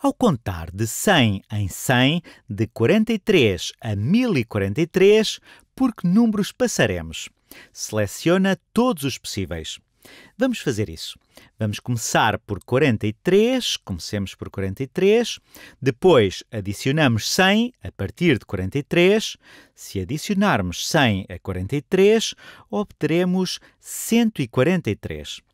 Ao contar de 100 em 100, de 43 a 1043, por que números passaremos? Seleciona todos os possíveis. Vamos fazer isso. Vamos começar por 43, comecemos por 43, depois adicionamos 100 a partir de 43. Se adicionarmos 100 a 43, obteremos 143.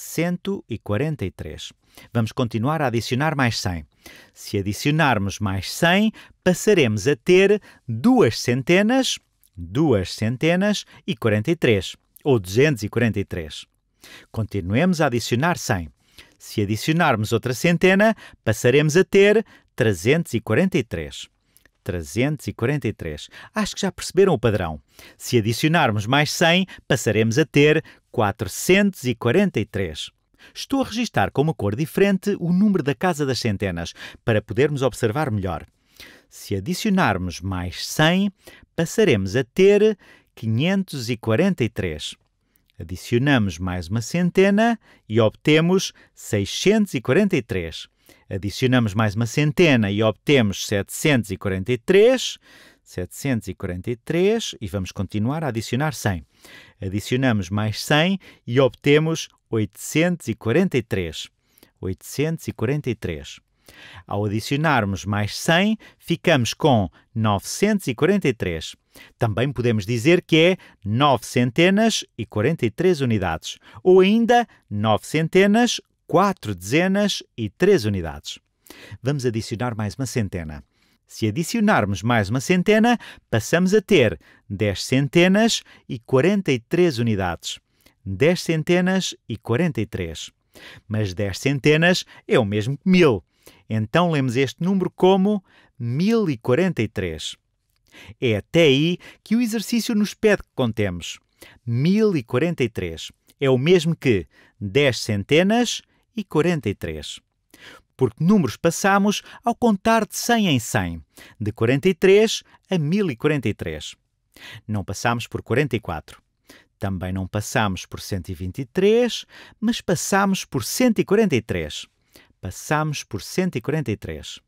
143. Vamos continuar a adicionar mais 100. Se adicionarmos mais 100, passaremos a ter duas centenas, duas centenas e 43, ou 243. Continuemos a adicionar 100. Se adicionarmos outra centena, passaremos a ter 343. 343. Acho que já perceberam o padrão. Se adicionarmos mais 100, passaremos a ter 443. Estou a registar com uma cor diferente o número da casa das centenas, para podermos observar melhor. Se adicionarmos mais 100, passaremos a ter 543. Adicionamos mais uma centena e obtemos 643. Adicionamos mais uma centena e obtemos 743. 743 e vamos continuar a adicionar 100. Adicionamos mais 100 e obtemos 843. 843. Ao adicionarmos mais 100, ficamos com 943. Também podemos dizer que é 9 centenas e 43 unidades, ou ainda 9 centenas, 4 dezenas e 3 unidades. Vamos adicionar mais uma centena. Se adicionarmos mais uma centena, passamos a ter 10 centenas e 43 unidades. 10 centenas e 43. Mas 10 centenas é o mesmo que mil. Então lemos este número como 1043. É até aí que o exercício nos pede que contemos. 1043 é o mesmo que 10 centenas e 43 porque números passamos ao contar de 100 em 100, de 43 a 1043. Não passamos por 44. Também não passamos por 123, mas passamos por 143. Passamos por 143.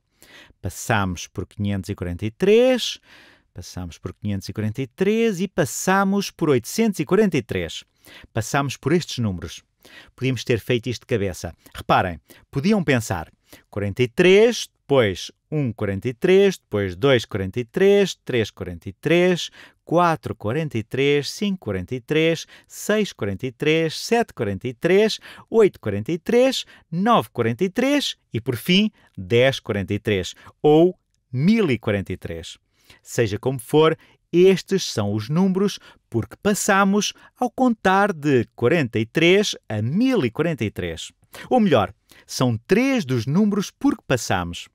Passamos por 543, passamos por 543 e passamos por 843. Passamos por estes números. Podíamos ter feito isto de cabeça. Reparem, podiam pensar 43, depois 1, 43, depois 2, 43, 3, 43, 4, 43, 5, 43, 6, 43, 7, 43, 8, 43, 9, 43 e, por fim, 10, 43 ou 1043. Seja como for, estes são os números porque passamos ao contar de 43 a 1043. Ou melhor, são três dos números por que passamos.